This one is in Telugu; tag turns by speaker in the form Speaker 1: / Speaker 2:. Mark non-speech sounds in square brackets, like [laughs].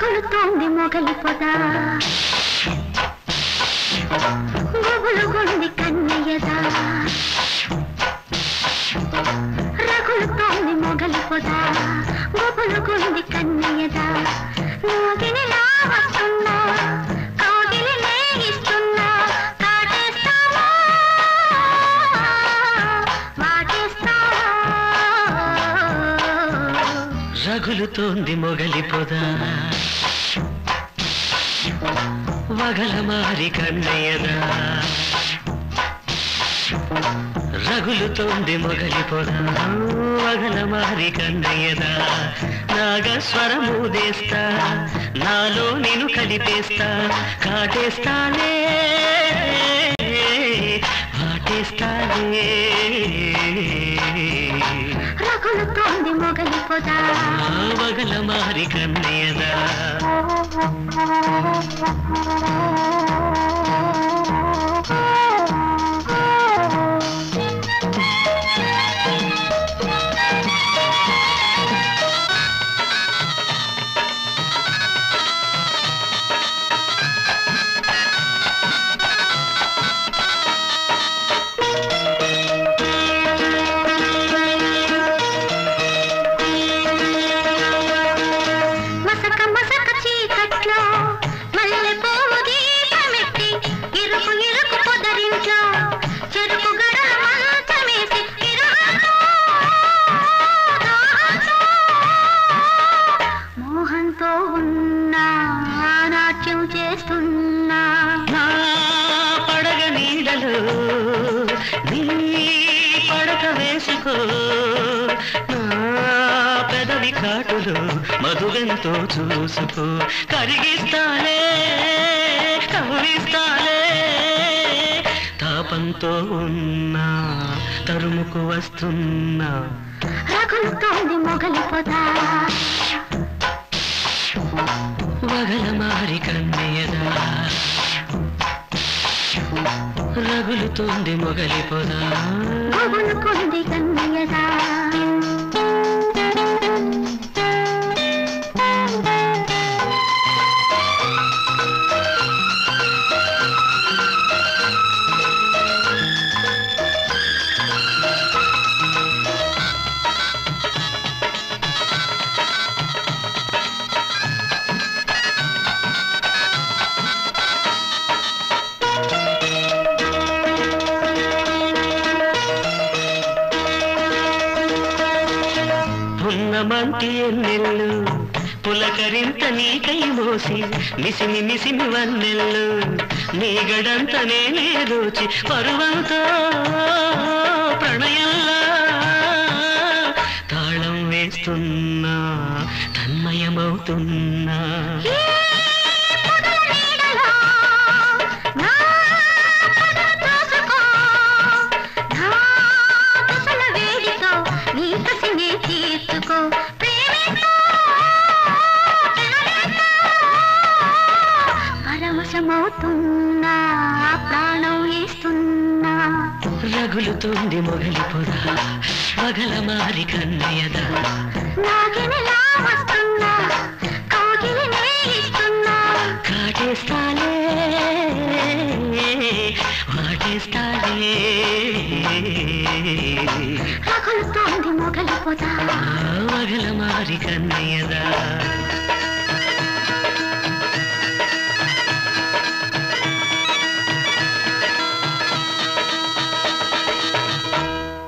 Speaker 1: కొలుతోంది మొగలి పొద. గుబులు గుంది కన్నయ్యదా
Speaker 2: రగులుతోంది మొగలి పొద. వగల మారి కన్నయ్యదా రగులుతోంది మొగలి పొద. వగల మారి కన్నయ్యదా నాగస్వరమూదేస్తా నాలో నేను కలిపేస్తా. కాటేస్తానే. వాటేస్తానే
Speaker 1: మొగలి పొద
Speaker 2: వగల మారి [laughs] పెదవి కాటులో మధువెంతో చూసుకో. కరిగిస్తాలే కవిస్తాలే తాపంతో ఉన్నా తరుముకు వస్తున్నా.
Speaker 1: రగులుతోంది మొగలి పొద.
Speaker 2: వగల మారి కన్నయ్యదా రగులుతోంది మొగలి పొద.
Speaker 1: గుబులు కన్నయ్యదా
Speaker 2: పున్నమంటి ఎన్నెల్లు. పులకరింత నీకై మోసి మిసిమి మిసిమి వన్నెల్లు. నీ గడంత నేనే దోచి పరువంతో ప్రణయల్లా తాళం వేస్తున్నా తన్మయమవుతున్నా. రగులుతోంది మొగలి పొద వగల మారి కన్నయ్యదా కాటేస్తాలే వాటేస్తాలే
Speaker 1: రగులుతోంది మొగలి పొద
Speaker 2: వగల మారి కన్నయ్యదా